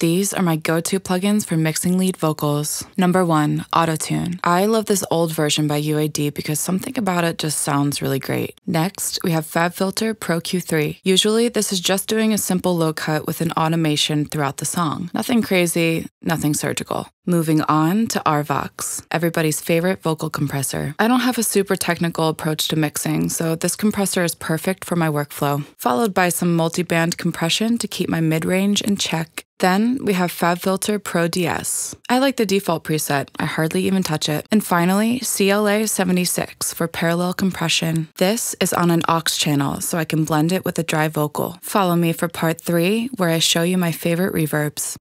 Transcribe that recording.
These are my go to plugins for mixing lead vocals. Number one, Autotune. I love this old version by UAD because something about it just sounds really great. Next, we have FabFilter Pro Q3. Usually, this is just doing a simple low cut with an automation throughout the song. Nothing crazy, nothing surgical. Moving on to RVOX, everybody's favorite vocal compressor. I don't have a super technical approach to mixing, so this compressor is perfect for my workflow. Followed by some multi-band compression to keep my mid-range in check then we have FabFilter Pro DS. I like the default preset, I hardly even touch it. And finally, CLA 76 for parallel compression. This is on an aux channel, so I can blend it with a dry vocal. Follow me for part 3, where I show you my favorite reverbs.